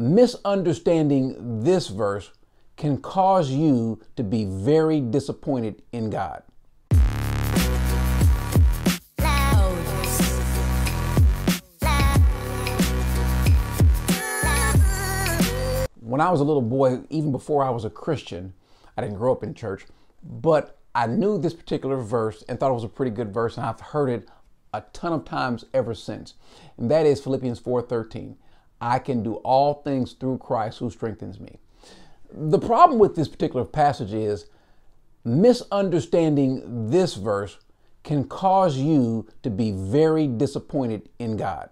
misunderstanding this verse can cause you to be very disappointed in God. When I was a little boy, even before I was a Christian, I didn't grow up in church, but I knew this particular verse and thought it was a pretty good verse, and I've heard it a ton of times ever since. And that is Philippians 4:13. I can do all things through Christ who strengthens me. The problem with this particular passage is misunderstanding this verse can cause you to be very disappointed in God.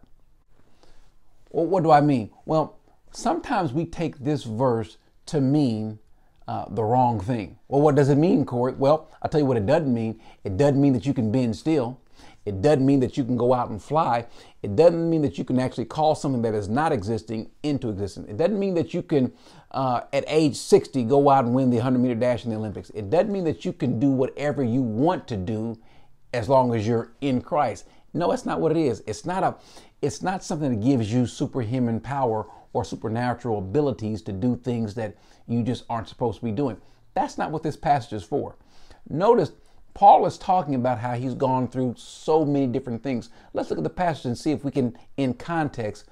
Well, what do I mean? Well, sometimes we take this verse to mean uh, the wrong thing. Well, what does it mean, Corey? Well, I'll tell you what it doesn't mean. It doesn't mean that you can bend still. It doesn't mean that you can go out and fly. It doesn't mean that you can actually call something that is not existing into existence. It doesn't mean that you can, uh, at age 60, go out and win the 100 meter dash in the Olympics. It doesn't mean that you can do whatever you want to do as long as you're in Christ. No, that's not what it is. It's not a, it's not something that gives you superhuman power or supernatural abilities to do things that you just aren't supposed to be doing. That's not what this passage is for. Notice Paul is talking about how he's gone through so many different things. Let's look at the passage and see if we can, in context,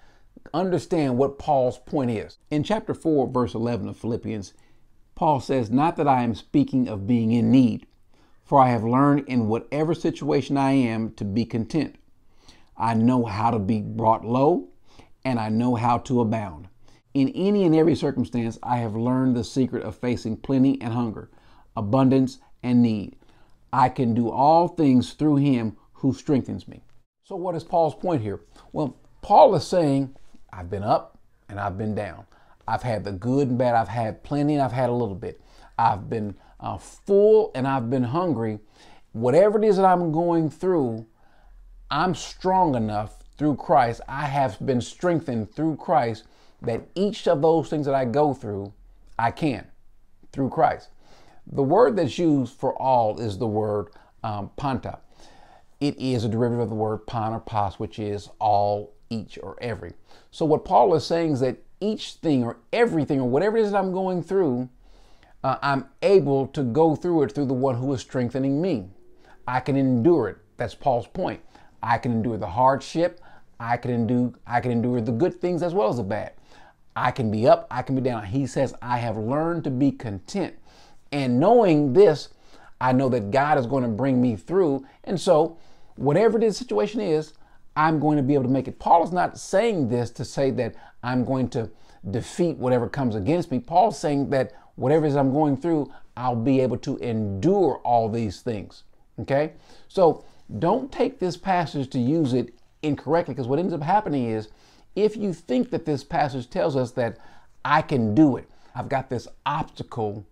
understand what Paul's point is. In chapter 4, verse 11 of Philippians, Paul says, Not that I am speaking of being in need, for I have learned in whatever situation I am to be content. I know how to be brought low, and I know how to abound. In any and every circumstance, I have learned the secret of facing plenty and hunger, abundance and need. I can do all things through him who strengthens me. So, what is Paul's point here? Well, Paul is saying, I've been up and I've been down. I've had the good and bad. I've had plenty and I've had a little bit. I've been uh, full and I've been hungry. Whatever it is that I'm going through, I'm strong enough through Christ. I have been strengthened through Christ that each of those things that I go through, I can through Christ. The word that's used for all is the word um, panta. It is a derivative of the word pan or pas, which is all, each, or every. So what Paul is saying is that each thing or everything or whatever it is that I'm going through, uh, I'm able to go through it through the one who is strengthening me. I can endure it. That's Paul's point. I can endure the hardship. I can endure I can endure the good things as well as the bad. I can be up, I can be down. He says, I have learned to be content. And knowing this, I know that God is going to bring me through. And so, whatever the situation is, I'm going to be able to make it. Paul is not saying this to say that I'm going to defeat whatever comes against me. Paul's saying that whatever is I'm going through, I'll be able to endure all these things. Okay? So, don't take this passage to use it incorrectly because what ends up happening is if you think that this passage tells us that I can do it, I've got this obstacle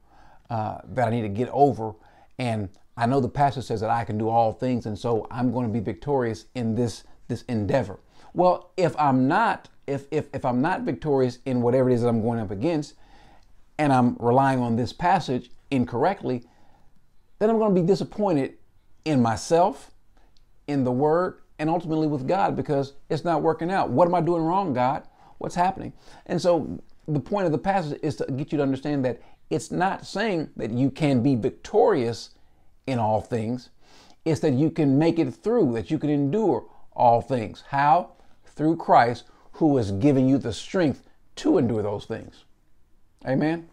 uh, that I need to get over. And I know the pastor says that I can do all things, and so I'm going to be victorious in this this endeavor. Well, if I'm not, if if if I'm not victorious in whatever it is that I'm going up against, and I'm relying on this passage incorrectly, then I'm going to be disappointed in myself, in the Word, and ultimately with God because it's not working out. What am I doing wrong, God? What's happening? And so the point of the passage is to get you to understand that it's not saying that you can be victorious in all things. It's that you can make it through, that you can endure all things. How? Through Christ, who has given you the strength to endure those things. Amen.